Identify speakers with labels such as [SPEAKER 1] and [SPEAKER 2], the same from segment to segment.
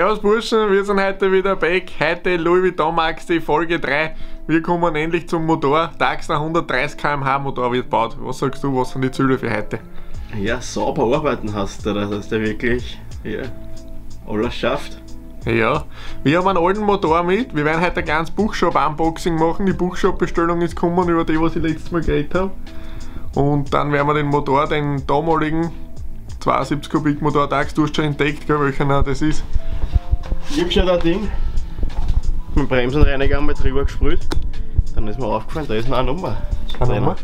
[SPEAKER 1] Servus Burschen, wir sind heute wieder back. Heute Louis Vuitton Maxi Folge 3. Wir kommen endlich zum Motor. Daxner 130 km/h Motor wird gebaut. Was sagst du, was sind die Ziele für heute?
[SPEAKER 2] Ja, sauber arbeiten hast du, dass der wirklich ja, alles schafft.
[SPEAKER 1] Ja, wir haben einen alten Motor mit. Wir werden heute ein kleines Buchshop-Unboxing machen. Die Buchshop-Bestellung ist gekommen über die, was ich letztes Mal geredet habe. Und dann werden wir den Motor, den damaligen 72 Kubik Motor Dax, du hast schon entdeckt, gell, welcher das ist.
[SPEAKER 2] Ich hab schon das Ding mit dem Bremsenreiniger einmal drüber gesprüht. Dann ist mir aufgefallen, da ist noch eine Nummer.
[SPEAKER 1] Eine Nummer?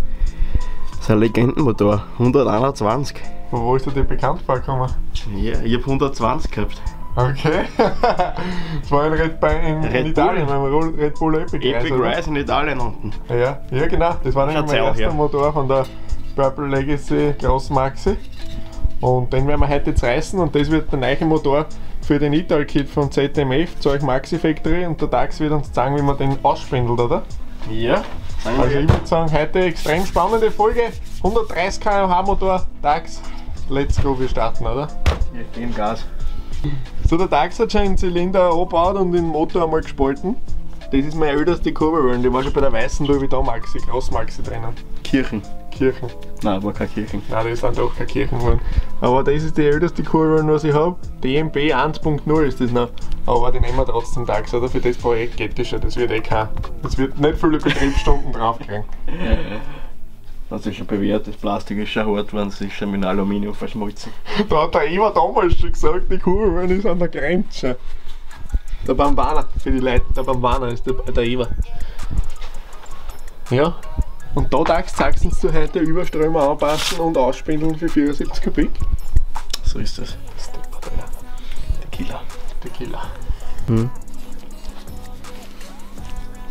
[SPEAKER 2] Das ist ein Legendenmotor, 121.
[SPEAKER 1] Von wo ist dir die bekannt vorgekommen?
[SPEAKER 2] Ja, ich hab 120 gehabt.
[SPEAKER 1] Okay. das war in, Red, in,
[SPEAKER 2] Red
[SPEAKER 1] in
[SPEAKER 2] Bull.
[SPEAKER 1] Italien, beim Red Bull Epic,
[SPEAKER 2] Epic
[SPEAKER 1] oder?
[SPEAKER 2] Rise in Italien unten.
[SPEAKER 1] Ja, ja genau. Das war nämlich mein erster
[SPEAKER 2] her.
[SPEAKER 1] Motor von der Purple Legacy Gross Maxi. Und den werden wir heute jetzt reißen und das wird der neue Motor für den Ital-Kit von ZMF, Zeug Maxi Factory und der Dax wird uns zeigen, wie man den ausspindelt, oder?
[SPEAKER 2] Ja, sagen
[SPEAKER 1] Also ich würde sagen, heute extrem spannende Folge. 130 km/h Motor, Dax. Let's go, wir starten, oder?
[SPEAKER 2] ja, geben Gas.
[SPEAKER 1] So, der Dax hat schon einen Zylinder angebaut und den Motor einmal gespalten. Das ist meine älteste Kurbelwelle, die war schon bei der weißen Louis Vuitton Maxi, Gross Maxi drinnen.
[SPEAKER 2] Kirchen.
[SPEAKER 1] Kirchen.
[SPEAKER 2] Nein, war keine Kirchen.
[SPEAKER 1] Nein, das sind doch keine Kirchen geworden. Aber das ist die älteste Kurbelwelle, was ich habe. DMB 1.0 ist das noch. Aber die nehmen wir trotzdem Dax, oder? Für das Projekt geht das schon, das wird eh kein. Das wird nicht viele Betriebsstunden draufkriegen.
[SPEAKER 2] Das ist schon bewährt, das Plastik ist schon hart, wenn es ist schon mit Aluminium verschmolzen.
[SPEAKER 1] Da hat der Eva damals schon gesagt, die Kurbelwelle ist an der Grenze. Der Bambana, für die Leute, der Bambana ist der, der Eva. Ja. Und da zeigst du uns zu heute Überströmer anpassen und ausspindeln für 74 Kubik.
[SPEAKER 2] So ist das.
[SPEAKER 1] Das ist der
[SPEAKER 2] Killer.
[SPEAKER 1] Der Killer.
[SPEAKER 2] Hm.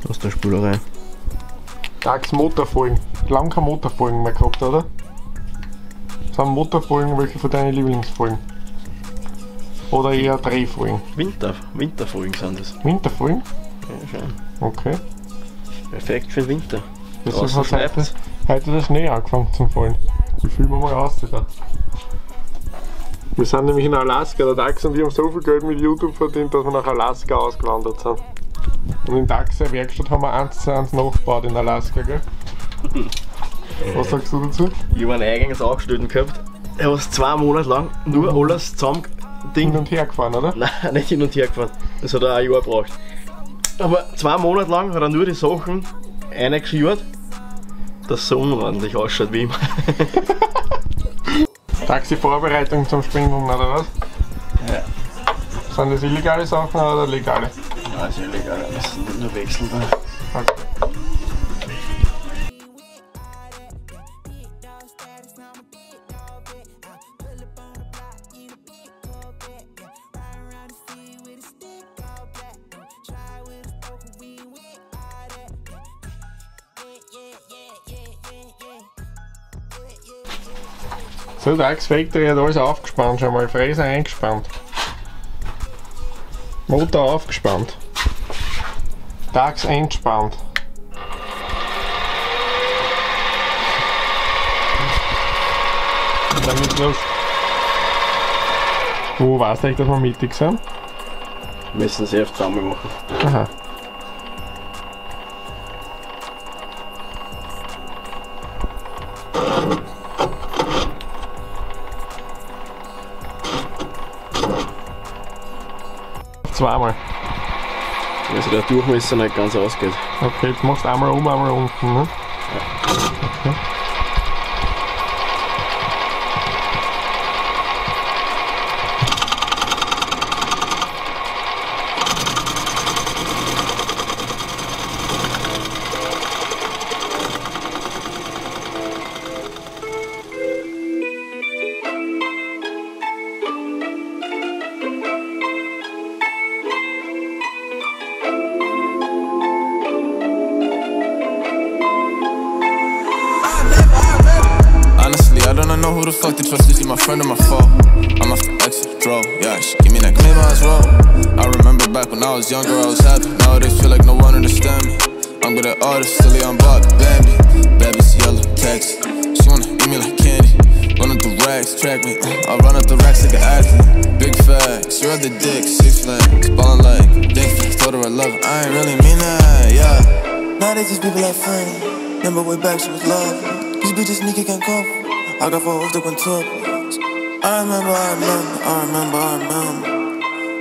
[SPEAKER 2] Aus der Spulerei.
[SPEAKER 1] Dax Motorfolgen. Lang keine Motorfolgen mehr gehabt, oder? Das sind Motorfolgen, welche von deinen Lieblingsfolgen? Oder eher Drehfolgen?
[SPEAKER 2] Winter, Winterfolgen sind das.
[SPEAKER 1] Winterfolgen?
[SPEAKER 2] Ja, schon.
[SPEAKER 1] Okay.
[SPEAKER 2] Perfekt für den Winter. Draußen
[SPEAKER 1] hat heute, heute der Schnee angefangen zu fallen. Ich fühle mich mal raus da. Wir sind nämlich in Alaska. Der Dax und ich haben so viel Geld mit YouTube verdient, dass wir nach Alaska ausgewandert sind. Und in Dax der Werkstatt haben wir eins zu eins nachgebaut in Alaska, gell? Was sagst du dazu?
[SPEAKER 2] Ich habe einen eigenes Angestellten gehabt. Er war zwei Monate lang nur alles zusammen. Ding.
[SPEAKER 1] Hin und her gefahren, oder?
[SPEAKER 2] Nein, nicht hin und her gefahren. Das hat er ein Jahr gebraucht. Aber zwei Monate lang hat er nur die Sachen eingeschürt, dass es so unordentlich ausschaut wie immer.
[SPEAKER 1] Taxi-Vorbereitung zum Spindeln, oder was?
[SPEAKER 2] Ja.
[SPEAKER 1] Sind das illegale Sachen oder legale?
[SPEAKER 2] Ja, ist ja legal, wir müssen nur wechseln. Da.
[SPEAKER 1] Okay. Der X-Factory hat alles aufgespannt, schon mal Fräser eingespannt. Motor aufgespannt. Dax entspannt. Und geht's los. Wo weißt du eigentlich, dass wir mittig sind?
[SPEAKER 2] Müssen sie oft zusammen machen.
[SPEAKER 1] Aha.
[SPEAKER 2] Also der Durchmesser nicht ganz ausgeht.
[SPEAKER 1] Okay, jetzt machst du einmal oben, einmal unten, ne? Okay.
[SPEAKER 3] I was younger, I was happy. Nowadays, feel like no one understand me. I'm good at artists, silly on Bob, Bambi. Baby's yellow, text. She wanna eat me like candy. Run up the racks, track me. Uh, I run up the racks like an athlete. Big facts, you're the dick, six flags. Ballin' like dick facts, told her I love her. I ain't really mean that, yeah.
[SPEAKER 4] Now they just people like friends. Remember way back she was love. These bitches sneaky can't cover. I got four hoes that went turbulence. I remember, I remember, I remember, I remember.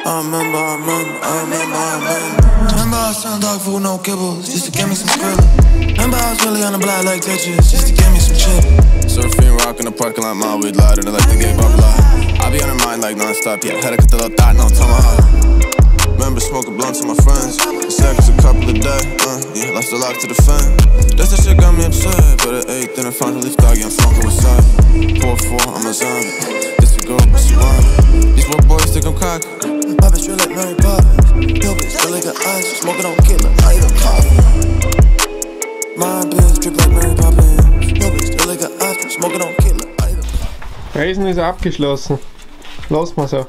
[SPEAKER 4] I remember, I remember, I remember, I remember. Remember was selling dog food, no kibbles, just to get me some skrilla. Remember I was really on the block like Tetris, just to get me some chip.
[SPEAKER 3] Surfing, rock in the parking lot, my weed lighter, like the gay bubble I be on her mind like non-stop, yeah. Had the little dot, no tomahawk. Remember smoking blunts with my friends. Seconds a couple of days, uh, yeah, lost a lot to the fan. That's that shit got me upset, but at eight, then I finally leave doggy, I'm smoking with side. Four, four, I'm a zombie. This a girl, but she want These little boys think I'm cocky.
[SPEAKER 4] Poppin' straight like Mary Poppins. Bitch, still like an ice, smoking on killer, I eat a coffee. My bitch, drip like Mary Poppins. Bitch, still like an ice, smoking on killer, I eat a
[SPEAKER 1] Reisen ist abgeschlossen. Lass mal so.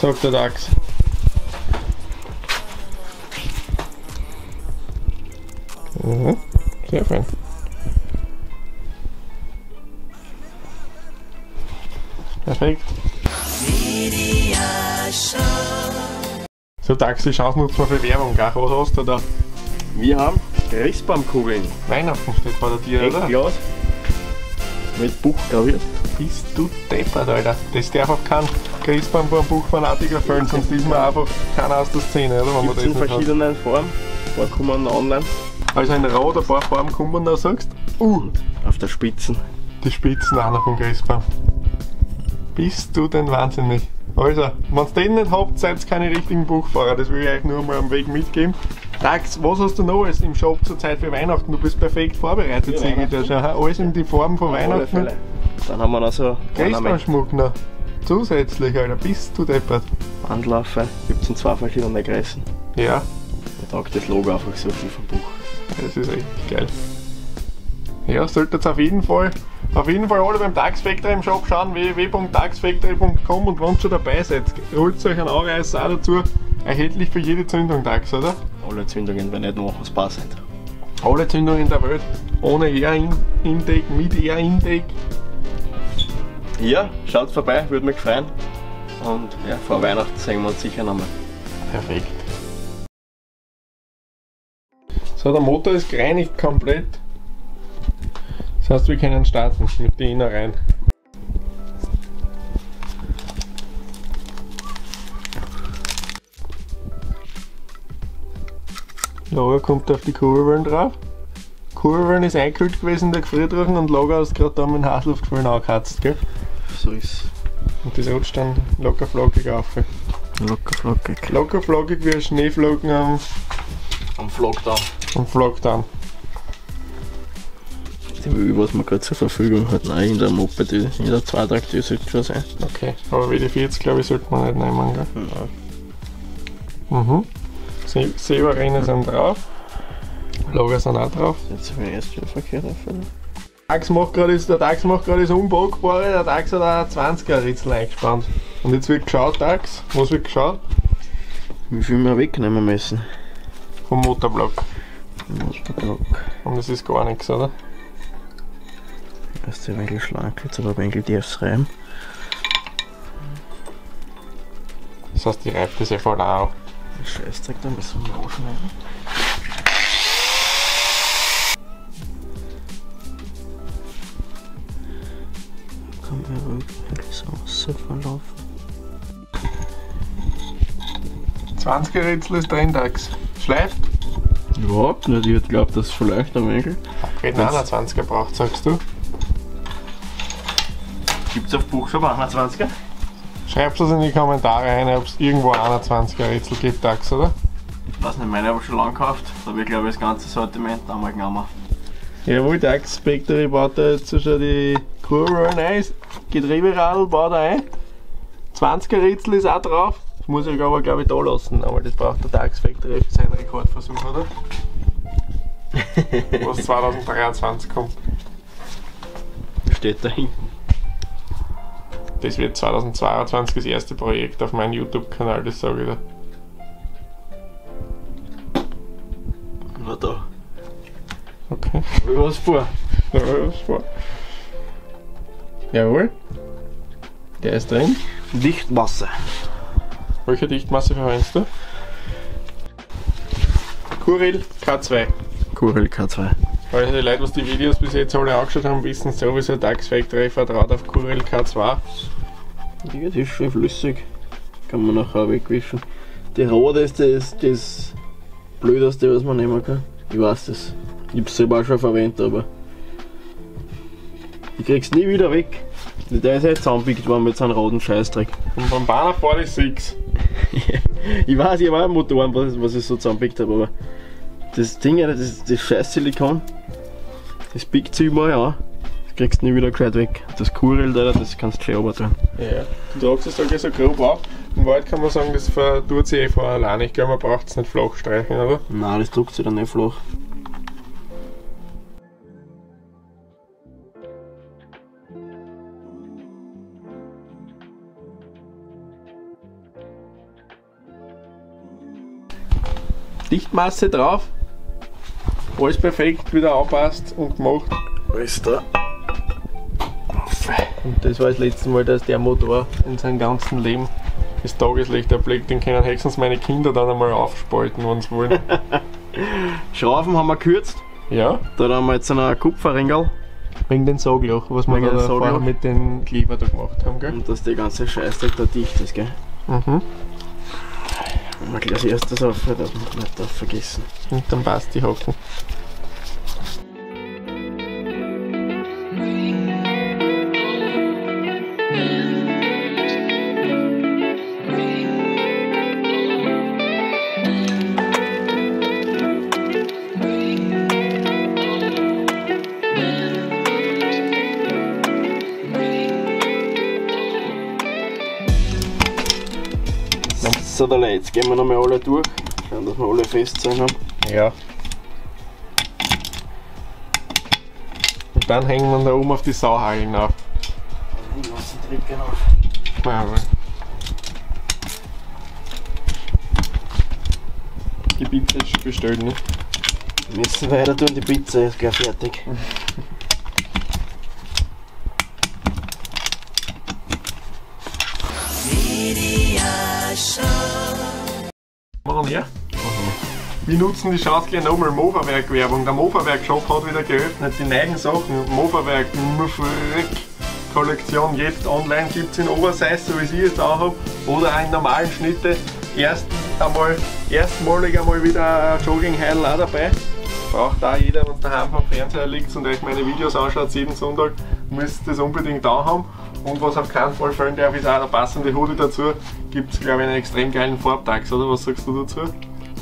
[SPEAKER 1] Sagt der Dax. Mhm. Sehr fein. Perfekt. So, Dax, die Chance nutzen wir für Werbung, gell? Was hast du da?
[SPEAKER 2] Wir haben Christbaumkugeln.
[SPEAKER 1] Weihnachten steht vor der Tür, oder?
[SPEAKER 2] Glas. Mit Buch graviert.
[SPEAKER 1] Bist du deppert, Alter. Das darf auf keinen Christbaum einem Buchfanatiker fällen, sonst ist man einfach keiner aus der Szene, oder? Wenn man das
[SPEAKER 2] in
[SPEAKER 1] nicht hat.
[SPEAKER 2] verschiedenen Formen. Ein paar kommen online.
[SPEAKER 1] Also in Rot ein paar Farben kommen da, sagst Uh,
[SPEAKER 2] Auf der Spitzen.
[SPEAKER 1] die Spitzen einer vom Christbaum. Bist du denn wahnsinnig? Also, wenn ihr den nicht habt, seid ihr keine richtigen Buchfahrer. Das will ich euch nur mal am Weg mitgeben. Dax, was hast du noch alles im Shop zur Zeit für Weihnachten? Du bist perfekt vorbereitet, sehe ich dir schon. Alles in die Form von Weihnachten.
[SPEAKER 2] Dann haben wir noch so.
[SPEAKER 1] Christbaumschmuck noch. Zusätzlich, Alter. Bist du deppert?
[SPEAKER 2] Wandlaufe. Gibt es in zwei verschiedenen Größen.
[SPEAKER 1] Ja,
[SPEAKER 2] Da taugt das Logo einfach so viel vom Buch.
[SPEAKER 1] Das ist echt geil. Ja, solltet ihr auf jeden Fall, auf jeden Fall alle beim Tax Factory im Shop schauen, www.taxfactory.com und wenn ihr schon dabei seid, holt euch einen Anreißer auch dazu. Erhältlich für jede Zündung Tax, oder?
[SPEAKER 2] Alle Zündungen, wenn nicht noch was passend.
[SPEAKER 1] Alle Zündungen der Welt, ohne Air-Intake, mit Air-Intake.
[SPEAKER 2] Ja, schaut vorbei, würde mich freuen. Und ja, vor Weihnachten sehen wir uns sicher nochmal.
[SPEAKER 1] Perfekt. So, der Motor ist gereinigt komplett. Das heißt, wir können starten mit den Innereien. Lager kommt auf die Kurbeln drauf. Kurbeln ist eingekühlt gewesen in der Gefriertruhen und Lager hast gerade da mit dem Heißluftgefüllen angekratzt, gell?
[SPEAKER 2] So ist
[SPEAKER 1] Und das rutscht dann locker flockig auf.
[SPEAKER 2] locker flockig.
[SPEAKER 1] Locker flockig wie ein Schneeflocken am,
[SPEAKER 2] Am da.
[SPEAKER 1] am Flockdown.
[SPEAKER 2] Die Öl, was man gerade zur Verfügung hat, nein, in der Moped, in der Zweitakt, die sollte schon sein.
[SPEAKER 1] Okay, aber WD-40 glaube ich sollte man nicht nehmen, gell? Mhm. Se Seebarene sind drauf. Lager sind auch drauf.
[SPEAKER 2] Jetzt habe ich erst wieder verkehrt aufhören.
[SPEAKER 1] Dax macht gerade das, der Dax macht gerade das Unbogbare, der Dax hat auch 20er Ritzel eingespannt. Und jetzt wird geschaut, Dax, was wird geschaut?
[SPEAKER 2] Wie viel wir wegnehmen müssen.
[SPEAKER 1] Vom Motorblock.
[SPEAKER 2] Motorblock.
[SPEAKER 1] Und das ist gar nichts, oder?
[SPEAKER 2] Erst ein wenig schlank, jetzt aber ein wenig tiefs rein.
[SPEAKER 1] Das heißt, die reibt das ja voll auch.
[SPEAKER 2] Scheißdreck, da müssen wir aufschneiden. Kann man wirklich so rausverlaufen.
[SPEAKER 1] 20er Ritzel ist drin, Dax. Schleift?
[SPEAKER 2] Überhaupt nicht, ich hätte geglaubt, das ist vielleicht ein.
[SPEAKER 1] Wenn einer 20er braucht, sagst du.
[SPEAKER 2] Gibt es auf Buchstaben 21er?
[SPEAKER 1] Schreibt es in die Kommentare rein, ob es irgendwo 21er Rätsel gibt, Dax, oder?
[SPEAKER 2] Ich weiß nicht, meine habe ich schon lange gekauft. Da habe ich glaube ich das ganze Sortiment einmal genommen.
[SPEAKER 1] Jawohl, Dax Spectre baut da jetzt schon die Kurve rein, Getrieberadl baut er ein. 20er Rätsel ist auch drauf. Das muss ich aber glaube ich da lassen, aber das braucht der Dax Factory für seinen Rekordversuch, oder? Was 2023 kommt.
[SPEAKER 2] Steht da hinten.
[SPEAKER 1] Das wird 2022 das erste Projekt auf meinem YouTube-Kanal, das sage ich dir.
[SPEAKER 2] Na da.
[SPEAKER 1] Okay.
[SPEAKER 2] Wie was vor?
[SPEAKER 1] Ja, das war. Jawohl. Der ist drin.
[SPEAKER 2] Dichtwasser.
[SPEAKER 1] Welche Dichtmasse verwendest du? Kuril K2.
[SPEAKER 2] Kurel K2.
[SPEAKER 1] Also die Leute, die die Videos bis jetzt alle angeschaut haben, wissen sowieso, Dax Factory vertraut auf Kuril K2.
[SPEAKER 2] Ja, das ist schön flüssig. Kann man nachher wegwischen. Die Rohre ist das, das Blödeste, was man nehmen kann. Ich weiß das. Ich hab's selber auch schon verwendet, aber ich krieg's nie wieder weg. Der ist halt zusammenpickt worden mit seinem roten Scheißdreck.
[SPEAKER 1] Und beim Banner 46.
[SPEAKER 2] ich weiß, ich auch Motoren, was, was ich so zusammenpickt habe, aber das Ding, das, das scheiß Silikon, das pickt sich überall an. Das kriegst du nie wieder gescheit weg. Das Kurel da, das kannst du schön runter.
[SPEAKER 1] Ja. Du tragst es da so grob ab. Im Wald kann man sagen, das tut sich eh von allein. Ich glaube, man braucht es nicht flach streichen, oder?
[SPEAKER 2] Nein, das druckt sich dann nicht flach.
[SPEAKER 1] Dichtmasse drauf. Alles perfekt wieder anpasst und gemacht.
[SPEAKER 2] Alles da.
[SPEAKER 1] Und das war das letzte Mal, dass der Motor in seinem ganzen Leben das Tageslicht erblickt. Den können höchstens meine Kinder dann einmal aufspalten, wenn sie wollen.
[SPEAKER 2] Schrauben haben wir gekürzt.
[SPEAKER 1] ja,
[SPEAKER 2] Da haben wir jetzt einen Kupferringel.
[SPEAKER 1] wegen den Sagloch, was wir da
[SPEAKER 2] dem
[SPEAKER 1] vorher mit den Kleber da gemacht haben, gell?
[SPEAKER 2] Und dass der ganze Scheißdreck da dicht ist, gell?
[SPEAKER 1] Mhm.
[SPEAKER 2] Mal gleich als erstes auf, das nicht darf vergessen.
[SPEAKER 1] Und dann passt die Hocken.
[SPEAKER 2] So, da jetzt gehen wir nochmal alle durch. Schauen, dass wir alle fest sein haben.
[SPEAKER 1] Ja. Und dann hängen wir da oben auf die Sauhallen auf.
[SPEAKER 2] Die ganzen Tricken auf.
[SPEAKER 1] Jawohl. Die Pizza ist schon bestellt, ne?
[SPEAKER 2] Wir müssen weiter tun, die Pizza ist gleich fertig.
[SPEAKER 1] Wir nutzen die Chance gleich nochmal Mofawerk-Werbung. Der Mofawerk-Shop hat wieder geöffnet. Die neuen Sachen, Mofawerk, Kollektion jetzt online gibt es in Oversize, so wie ich es da habe, oder auch in normalen Schnitte. Erst einmal, erstmalig einmal wieder ein Jogging-Heidel auch dabei. Braucht da jeder, wenn daheim am Fernseher liegt und euch meine Videos anschaut jeden Sonntag, müsst ihr das unbedingt da haben. Und was auf keinen Fall fehlen darf, ist auch der passende Hoodie dazu. Gibt es, glaube ich, einen extrem geilen Farbtax, oder? Was sagst du dazu?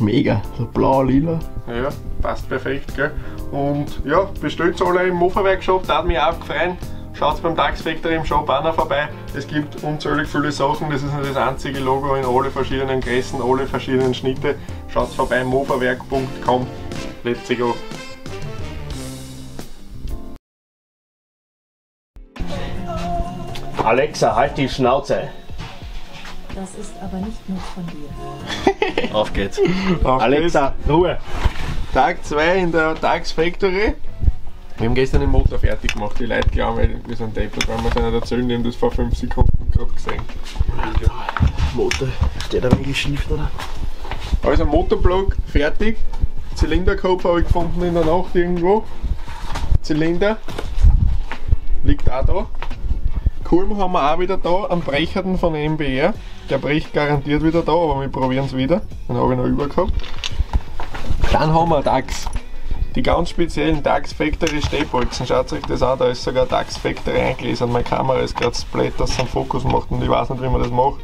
[SPEAKER 2] Mega. So blau, lila.
[SPEAKER 1] Ja, passt perfekt, gell? Und ja, bestellt alle im Mofawerk-Shop, da hat mich auch gefreut. Schaut beim Dax Factory im Shop auch noch vorbei. Es gibt unzählig viele Sachen, das ist nicht das einzige Logo in alle verschiedenen Größen, alle verschiedenen Schnitte. Schaut vorbei, mofawerk.com. Let's go!
[SPEAKER 2] Alexa, halt die Schnauze.
[SPEAKER 5] Das ist aber nicht nur von dir.
[SPEAKER 2] Auf geht's.
[SPEAKER 1] Auf
[SPEAKER 2] Alexa, Ruhe.
[SPEAKER 1] geht's. Tag 2 in der Dax Factory. Wir haben gestern den Motor fertig gemacht. Die Leute glauben, wir sind deppert, weil wir es nicht erzählen, die haben das vor 5 Sekunden gerade gesehen.
[SPEAKER 2] Motor steht ein wenig schief, oder?
[SPEAKER 1] Also Motorblock fertig. Zylinderkopf habe ich gefunden in der Nacht irgendwo. Zylinder liegt auch da. Kulm haben wir auch wieder da, am Brecherten von MBR. Der bricht garantiert wieder da, aber wir probieren es wieder. Den habe ich noch über gehabt. Dann haben wir DAX. Die ganz speziellen DAX Factory Stehbolzen. Schaut euch das an, da ist sogar DAX Factory eingelesen. Meine Kamera ist gerade split, dass es einen Fokus macht und ich weiß nicht, wie man das macht.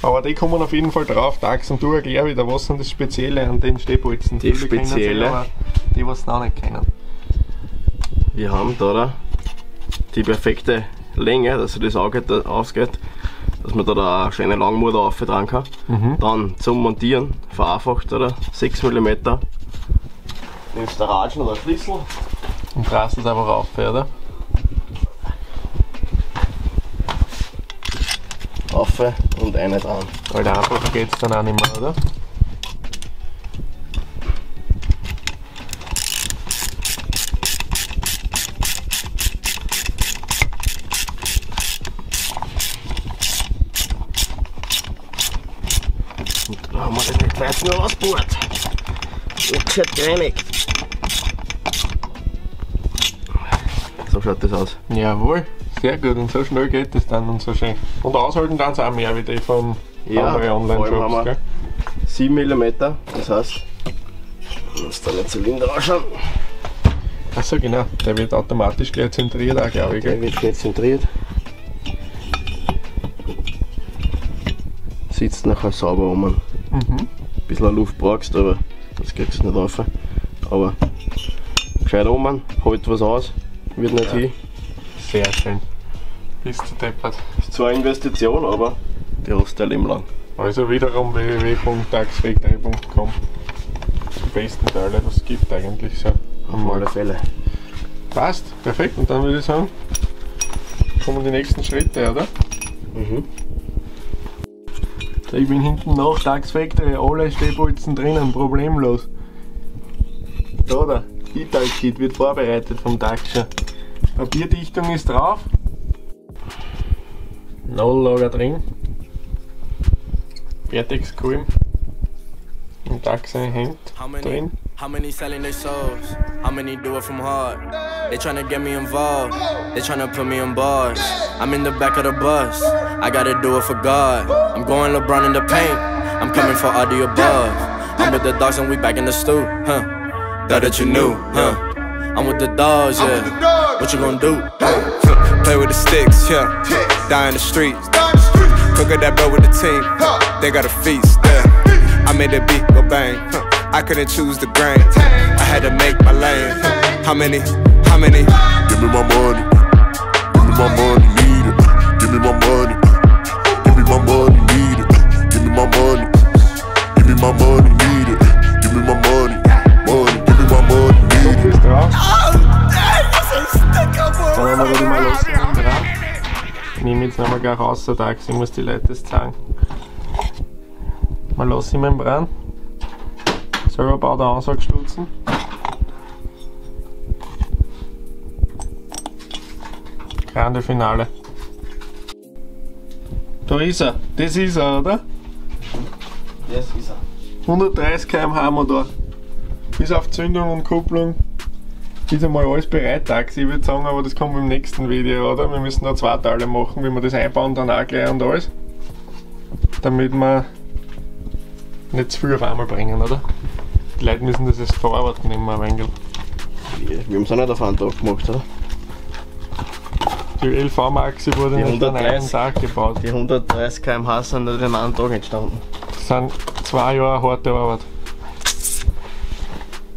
[SPEAKER 1] Aber die kommen auf jeden Fall drauf, Dax, und du erklär wieder, was sind das Spezielle an den Stehbolzen?
[SPEAKER 2] Die
[SPEAKER 1] kennen's
[SPEAKER 2] Spezielle?
[SPEAKER 1] aber Die, was es noch nicht kennen.
[SPEAKER 2] Wir haben da, die perfekte Länge, dass das Auge da ausgeht, dass man da, da eine schöne Langmutter auf dran kann. Dann zum Montieren, vereinfacht, oder? 6 mm. Nimmst du Ratschen oder Schlüssel,
[SPEAKER 1] Und drast es einfach auf, oder?
[SPEAKER 2] auf und eine dran.
[SPEAKER 1] Weil einfacher geht es dann auch nicht mehr, oder?
[SPEAKER 2] Die Details noch ausgebaut. Und gescheit gereinigt. So schaut das aus.
[SPEAKER 1] Jawohl, sehr gut. Und so schnell geht das dann und so schön. Und aushalten dann auch mehr wie die von
[SPEAKER 2] Ja,
[SPEAKER 1] anderen Online-Shops,
[SPEAKER 2] wir-
[SPEAKER 1] gell?
[SPEAKER 2] 7 mm, das heißt, muss dann der Zylinder ausschauen.
[SPEAKER 1] Achso, genau. Der wird automatisch gleich zentriert auch, glaube ich,
[SPEAKER 2] Der
[SPEAKER 1] gell?
[SPEAKER 2] wird gleich zentriert. Sitzt nachher sauber um.
[SPEAKER 1] Mhm.
[SPEAKER 2] Ein bisschen Luft brauchst, aber das kriegst du nicht rauf. Aber gescheit um, halt was aus, wird nicht hin.
[SPEAKER 1] Sehr schön. Bist du deppert.
[SPEAKER 2] Ist zwar eine Investition, aber die hast du ein Leben lang.
[SPEAKER 1] Also wiederum www.taxfactory.com Die besten Teile, was es gibt eigentlich so.
[SPEAKER 2] Auf alle Fälle.
[SPEAKER 1] Passt, perfekt. Und dann würde ich sagen, kommen die nächsten Schritte, oder?
[SPEAKER 2] Mhm.
[SPEAKER 1] Ich bin hinten nach Tax Factory, alle Stehbolzen drinnen, problemlos. Da, der E-Tag-Kit wird vorbereitet vom Taxer. Papierdichtung ist drauf. Nulllager drin. Vertex-Kulm. Im Taxer hängt
[SPEAKER 3] How many,
[SPEAKER 1] drin.
[SPEAKER 3] how many selling their souls? How many do it from hard? They tryna get me involved. They tryna put me on bars. I'm in the back of the bus. I gotta do it for God. I'm going LeBron in the paint. I'm coming for all the above. I'm with the dogs and we back in the stew, huh? That that you knew, huh? I'm with the dogs, yeah. What you gonna do?
[SPEAKER 6] Play with the sticks, yeah. Die in the streets. Cook at that bill with the team. They got a feast, yeah. I made the beat go bang. I couldn't choose the grain. I had to make my lane. How many? How many?
[SPEAKER 7] Give me my money. Give me my money, money, need it. Give me my money. Money, give me my money, need it.
[SPEAKER 1] Dann haben wir gerade mal los. Ich nehme jetzt nochmal gleich raus, der Taxi, muss die Leute das zeigen. Mal los in Membran. Selber baut der Ansaugstutzen. Grande Finale. Da ist er. Das ist er, oder?
[SPEAKER 2] Das ist er.
[SPEAKER 1] 130 km/h Motor. Bis auf Zündung und Kupplung ist einmal alles bereit, Taxi. Ich würde sagen, aber das kommt beim nächsten Video, oder? Wir müssen da zwei Teile machen, wie wir das einbauen, dann auch gleich und alles. Damit wir nicht zu viel auf einmal bringen, oder? Die Leute müssen das jetzt verarbeiten, immer ein wenig.
[SPEAKER 2] Wir, wir haben es auch nicht auf einen Tag gemacht, oder?
[SPEAKER 1] Die LV Maxi wurde
[SPEAKER 2] Die
[SPEAKER 1] nicht an einem
[SPEAKER 2] 130.
[SPEAKER 1] Tag gebaut.
[SPEAKER 2] Die 130 km/h sind nicht in einem Tag entstanden.
[SPEAKER 1] Das sind zwei Jahre harte Arbeit.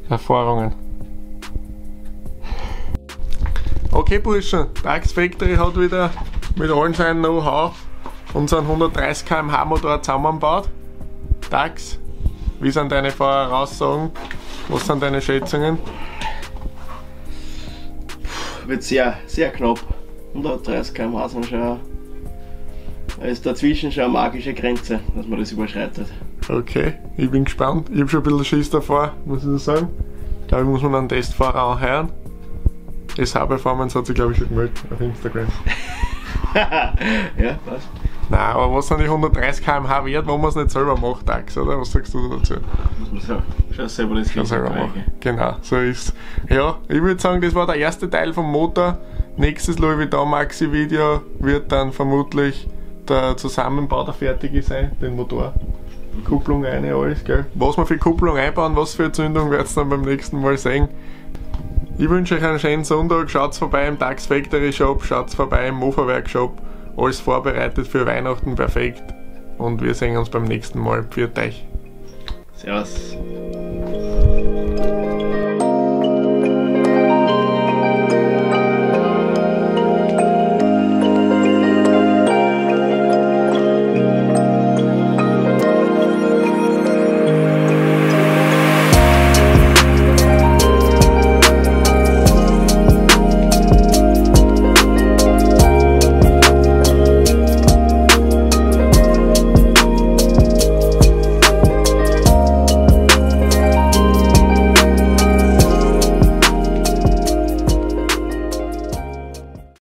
[SPEAKER 1] Erfahrungen. Okay, Burschen, Dax Factory hat wieder mit allen seinem Know-how unseren 130 km/h Motor zusammengebaut. Dax, wie sind deine Voraussagen? Was sind deine Schätzungen?
[SPEAKER 2] Wird sehr, sehr knapp. 130 km/h sind schon. Da ist dazwischen schon eine magische Grenze, dass man das überschreitet.
[SPEAKER 1] Okay, ich bin gespannt. Ich habe schon ein bisschen Schiss davor, muss ich sagen. Ich glaube, ich muss man einen Testfahrer anheuern. SH Performance hat sich, glaube ich, schon gemeldet auf Instagram.
[SPEAKER 2] ja, was?
[SPEAKER 1] Nein, aber was sind die 130 km/h wert, wenn man es nicht selber macht, Dax, oder? Was sagst du dazu?
[SPEAKER 2] Muss man schon selber das
[SPEAKER 1] Kann selber machen. Genau, so ist Ja, ich würde sagen, das war der erste Teil vom Motor. Nächstes Louis Vuitton Maxi Video wird dann vermutlich der Zusammenbau der fertige sein, den Motor. Kupplung eine, alles, gell? Was wir für Kupplung einbauen, was für Zündung, werdet ihr dann beim nächsten Mal sehen. Ich wünsche euch einen schönen Sonntag. Schaut vorbei im Tax Factory Shop, schaut vorbei im Mofa-Werk Shop. Alles vorbereitet für Weihnachten, perfekt. Und wir sehen uns beim nächsten Mal. Pfiat euch.
[SPEAKER 2] Servus.